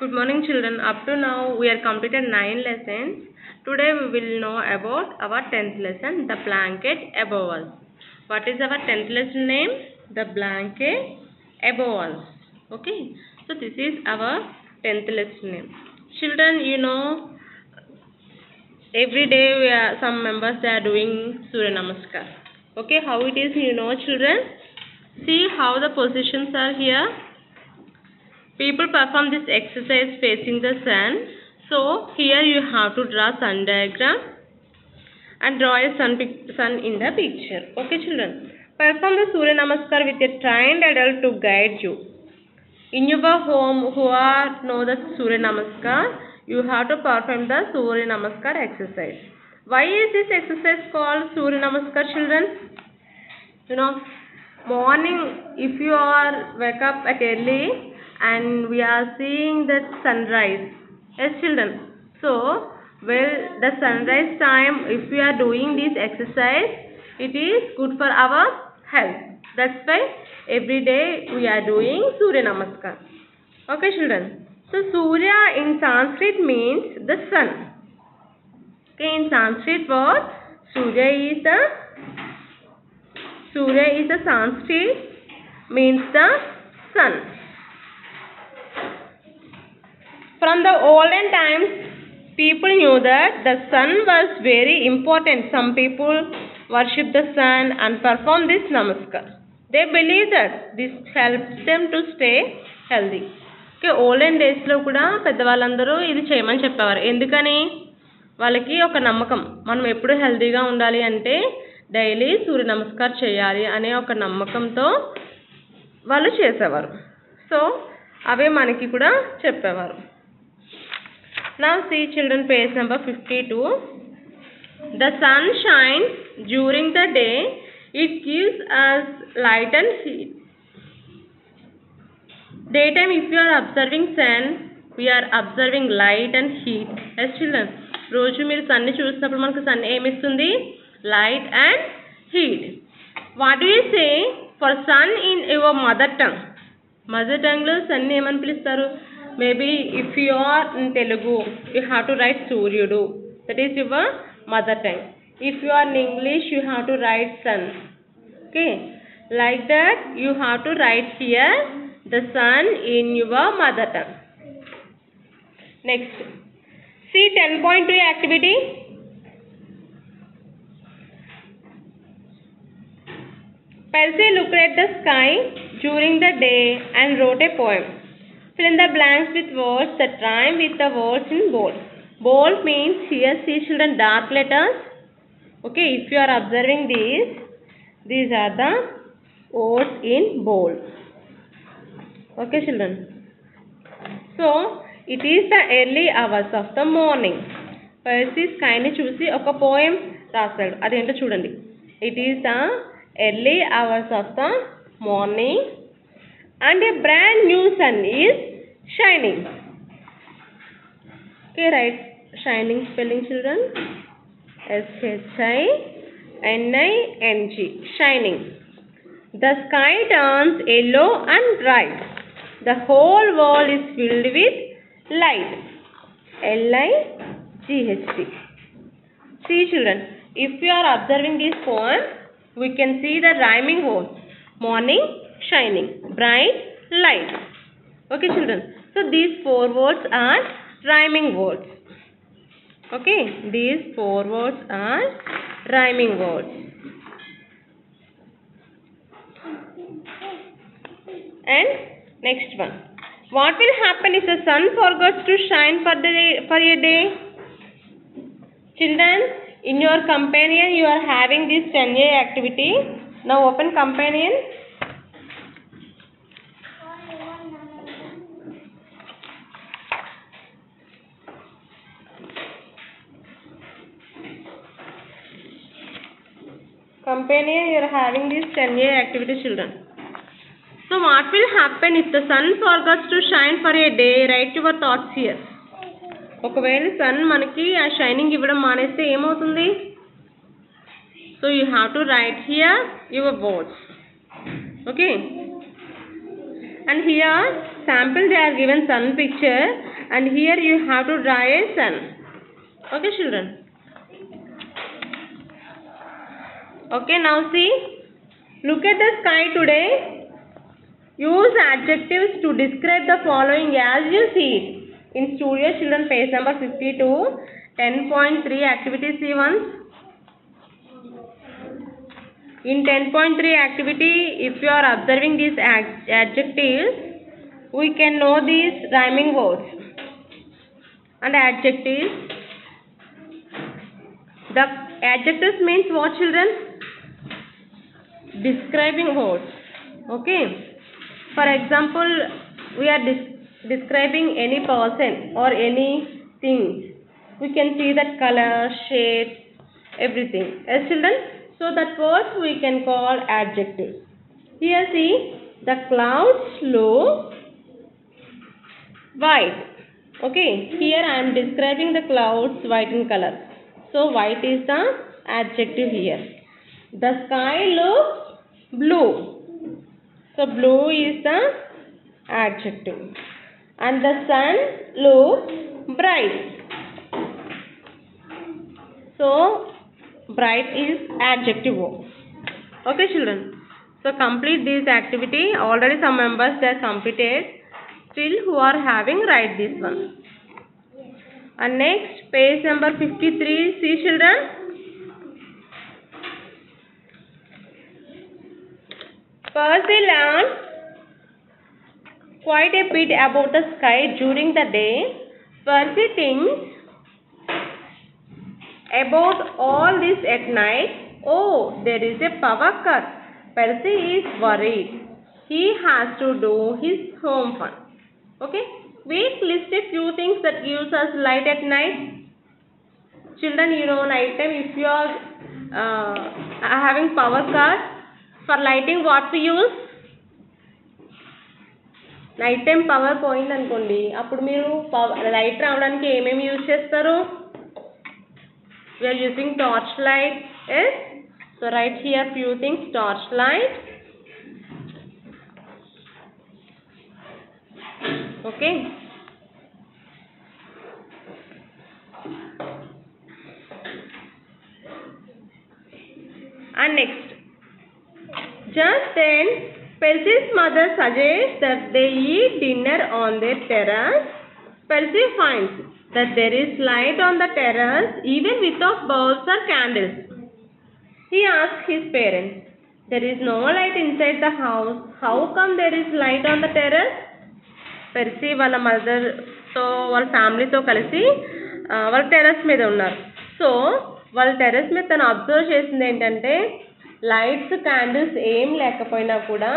Good morning children. Up to now we are completed 9 lessons. Today we will know about our 10th lesson, the blanket above us. What is our 10th lesson name? The blanket above us. Okay. So this is our 10th lesson name. Children, you know, every day we are, some members they are doing Surya Namaskar. Okay, how it is you know children? See how the positions are here. People perform this exercise facing the sun. So here you have to draw sun diagram and draw a sun, sun in the picture. Okay children. Perform the Surya Namaskar with a trained adult to guide you. In your home who are know the Surya Namaskar, you have to perform the Surya Namaskar exercise. Why is this exercise called Surya Namaskar children? You know, morning if you are wake up at early and we are seeing the sunrise. Yes children. So, well the sunrise time if we are doing this exercise, it is good for our health. That's why every day we are doing Surya Namaskar. Okay children. So Surya in Sanskrit means the sun. Okay, in Sanskrit word Surya is the Surya is the Sanskrit means the sun. From the olden times people knew that the sun was very important some people worship the sun and perform this namaskar they believe that this help them to stay healthy okay olden డేస్లో కూడా పెద్దవాళ్ళందరూ ఇది చేయమని చెప్పేవారు. ఎందుకని? వాళ్ళకి ఒక నమ్మకం. మనం ఎప్పుడు హెల్దీగా ఉండాలి అంటే డైలీ సూర్య నమస్కారం చేయాలి అనే ఒక నమ్మకంతో వాళ్ళు చేసేవారు. సో అవే మనకి కూడా చెప్పేవారు. నా see children page number fifty two the sun shines during the day it gives us light and heat daytime if you are observing sun we are observing light and heat. Yes children? రోజు మీరు సన్ని చూసినప్పుడు మనకు sun ఏమిస్తుంది? Light and heat what you say for sun in your mother tongue mother టంగ్లో sun ఏమని పిలుస్తారు? maybe if you are in Telugu, you have to write Suryudu. That is your mother tongue. If you are in English, you have to write sun. Okay. Like that, you have to write here the sun in your mother tongue. Next. See 10.3 activity. Percy looked at the sky during the day and wrote a poem. Fill in the blanks with words that rhyme with the words in bold. Bold means here see children dark letters. Okay, if you are observing these, these are the words in bold. Okay, children. So, it is the early hours of the morning. పర్సీ స్కైని చూసి ఒక poem రాస్తాడు అదేంటో చూడండి it is the early hours of the morning and a brand new sun is shining. Okay right. Shining spelling children. S h i n i n g. Shining. The sky turns yellow and bright. The whole world is filled with light. L i g h t. See children if we are observing this poem we can see the rhyming words. Morning shining. Bright light. Okay children. So, these four words are rhyming words. Okay, these four words are rhyming words. And next one. What will happen if the sun forgets to shine for the day, for a day? Children, in your companion you are having this 10A activity. Now open companion. Companion you are having this 10A activity children. So what will happen if the sun forgets to shine for a day? Write your thoughts here. ఒకవేళ sun మనకి ఆ shining ఇవ్వడం మానేస్తే ఏమవుతుంది so you have to right here your words okay and here sample they are given sun picture and here you have to draw a sun okay children Okay now see. Look at the sky today. Use adjectives to describe the following as you see in studio children page number 52 10.3 activity C1. in 10.3 activity if you are observing these ad- adjectives we can know these rhyming words and adjectives. The adjectives means what children describing words okay? For example we are dis- describing any person or any thing we can see that color shape everything. Yes children? So that words we can call adjectives here see the clouds look white. Okay? Here i am describing the clouds white in color. So white is the adjective here. The sky looks blue. So blue is the adjective. And the sun looks bright. So bright is adjective. Okay children. So complete this activity. Already some members are completed. Still who are having write this one. And next page number 53 see children Percy learned quite a bit about the sky during the day. Percy thinks about all this at night. Oh, there is a power cut. Percy is worried. He has to do his homework. Okay, we list a few things that gives us light at night. Children, you know, time if you are uh, having power cut for lighting what to use night time power పోయింది అనుకోండి. అప్పుడు మీరు light రావడానికి ఏమేమి use చేస్తారు? We are using torch light yes so write here few things torch light okay and next just then Percy's mother suggests that they eat dinner on their terrace. Percy finds that there is light on the terrace even without bulbs or candles. He asks his parents, There is no light inside the house. How come there is light on the terrace? Percy వాళ్ళ మదర్తో వాళ్ళ ఫ్యామిలీతో కలిసి వాళ్ళ terrace మీద ఉన్నారు so వాళ్ళ terrace మీద తను అబ్జర్వ్ చేసింది ఏంటంటే లైట్స్ క్యాండిల్స్ ఏం లేకపోయినా కూడా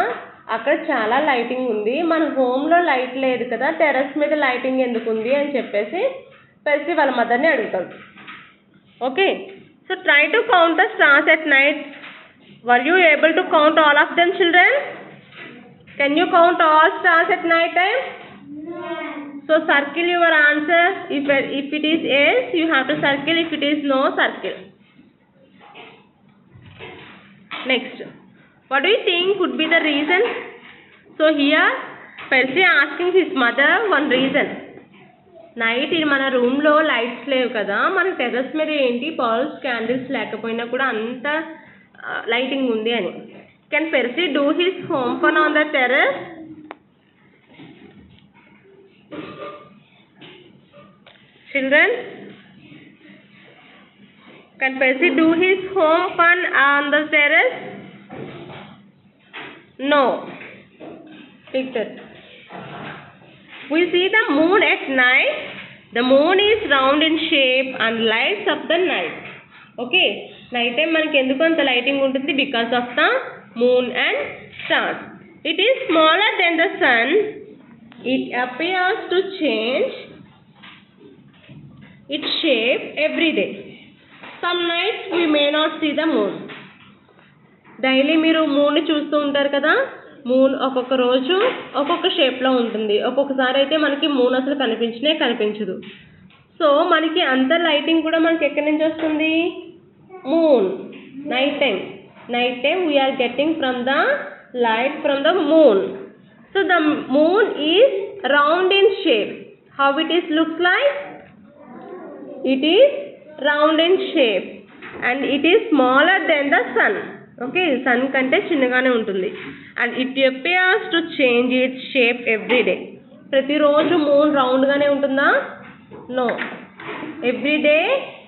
అక్కడ చాలా లైటింగ్ ఉంది. మన హోమ్లో లైట్ లేదు కదా టెర్రస్ మీద లైటింగ్ ఎందుకు ఉంది అని చెప్పేసి పెర్సీ వాళ్ళ మదర్ని అడుగుతాడు okay so try to count the stars at night were you able to count all of them children can you count all stars at night time so circle your answer if if it is yes you have to circle if it is no circle next what you think could be the reason so here Percy asking his mother one reason night ఇది మన రూమ్లో lights లేవు కదా మన terrace మీద ఏంటి Paul's candles లేకపోయినా కూడా అంత లైటింగ్ ఉంది అని can Percy do his home fun on the terrace children can Percy do his home fun on the terrace? No. Take that. We see the moon at night. The moon is round in shape and lights up the night. Okay night time మనకి ఎందుకు అంత lighting ఉంటుంది because of the moon and stars it is smaller than the sun it appears to change its shape every day. Some nights we may not see the moon daily మీరు మూన్ని చూస్తూ ఉంటారు కదా? Moon ఒక్కొక్క రోజు ఒక్కొక్క షేప్లో ఉంటుంది. ఒక్కొక్కసారి అయితే మనకి మూన్ అసలు కనిపించనే కనిపించదు. సో మనకి అంత లైటింగ్ కూడా మనకి ఎక్కడి నుంచి వస్తుంది? Moon night time night time we are getting from the light from the moon so the moon is round in shape how it is looks like it is round in shape and it is smaller than the sun okay sun కంటే చిన్నగానే ఉంటుంది. And it appears to change it shape every day ప్రతిరోజు moon రౌండ్గానే ఉంటుందా? No every day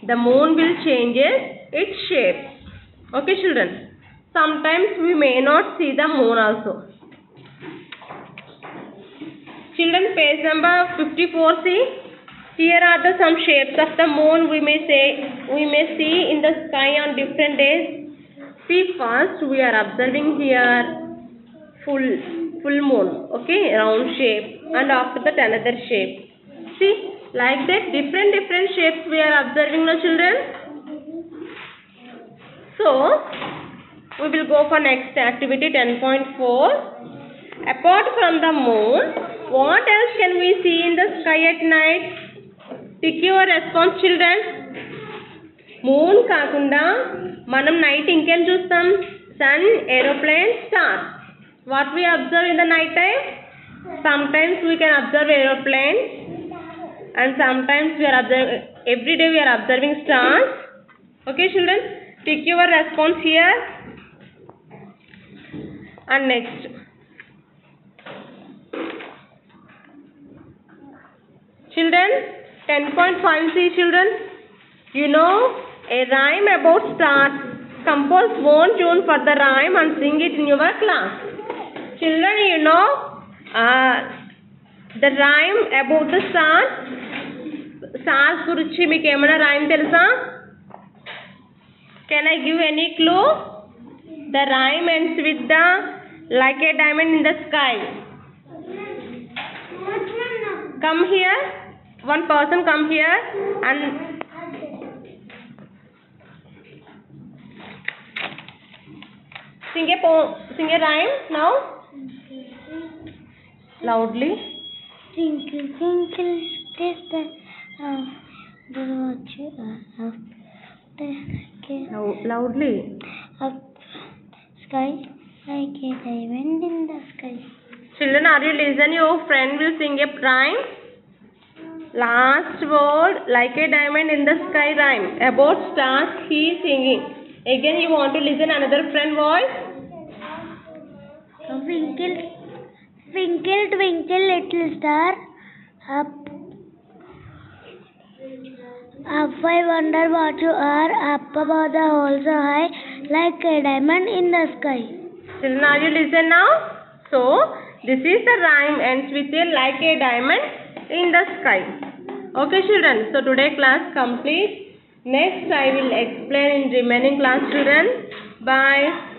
the moon will changes it shape okay children sometimes we may not see the moon also Children, page number 54 see. Here are the some shapes of the moon we may say we may see in the sky on different days. See first we are observing here full full moon, okay, round shape, and after that another shape. See like that different different shapes we are observing now, children. So we will go for next activity 10.4. Apart from the moon, what else can we see in the sky at night? Pick your response children moon కాకుండా మనం night ఇంకేం చూస్తాం? Sun aeroplane star what we observe in the night time sometimes we can observe aeroplane and sometimes we are observe every day we are observing stars okay children pick your response here and next children 10.5 C children, you know a rhyme about stars. Compose one tune for the rhyme and sing it in your class. Children, you know uh, the rhyme about the stars. Stars గురించి మీకు ఏమైనా rhyme తెలుసా can I give any clue the rhyme ends with the like A diamond in the sky come here one person come here and sing a po- sing a rhyme now. Loudly. Twinkle, twinkle, little star, uh, the watch uh, up the sky, loudly. up sky like a diamond in the sky. children are you listen your friend will sing a rhyme last word like a diamond in the sky rhyme. About stars he is singing. Again you want to listen another friend voice? Twinkle, twinkle, twinkle, little star, up, up I wonder what you are, up above the whole so high, like a diamond in the sky. Children, are you listen now? So, this is the rhyme ends with a like a diamond in the sky. Okay, children. So, today class complete. Next, I will explain in remaining class, children. Bye.